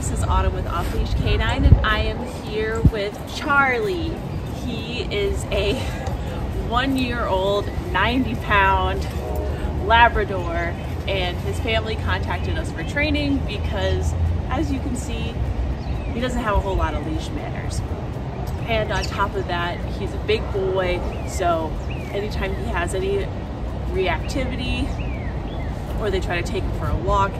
This is Autumn with Off Leash Canine, and I am here with Charlie. He is a one year old, 90 pound Labrador, and his family contacted us for training because, as you can see, he doesn't have a whole lot of leash manners. And on top of that, he's a big boy, so anytime he has any reactivity or they try to take him for a walk,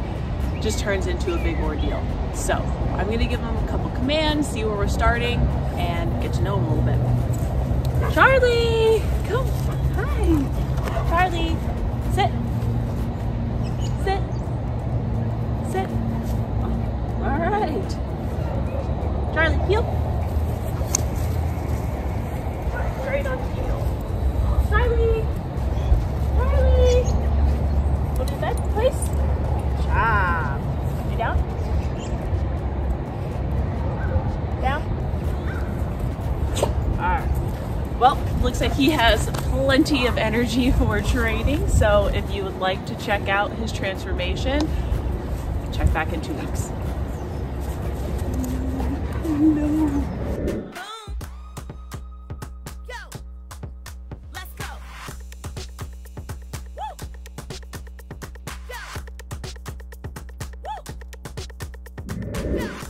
just turns into a big ordeal. So I'm gonna give him a couple commands, see where we're starting, and get to know him a little bit. Charlie, come, hi. Charlie, sit, plenty of energy for training. So if you would like to check out his transformation, check back in two weeks. No. Yeah.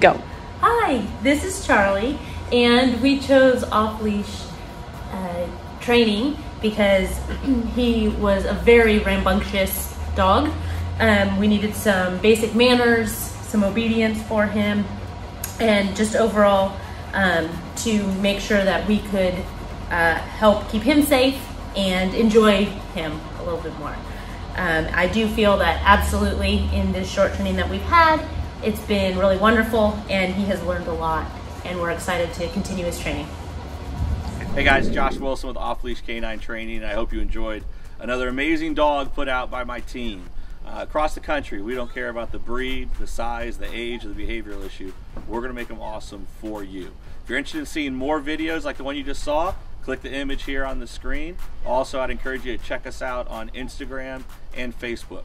Go. Hi, this is Charlie, and we chose off leash uh, training because he was a very rambunctious dog. Um, we needed some basic manners, some obedience for him, and just overall um, to make sure that we could uh, help keep him safe and enjoy him a little bit more. Um, I do feel that absolutely in this short training that we've had, it's been really wonderful and he has learned a lot and we're excited to continue his training. Hey guys, Josh Wilson with Off Leash Canine Training. I hope you enjoyed another amazing dog put out by my team. Uh, across the country, we don't care about the breed, the size, the age, or the behavioral issue. We're going to make them awesome for you. If you're interested in seeing more videos like the one you just saw, click the image here on the screen. Also, I'd encourage you to check us out on Instagram and Facebook.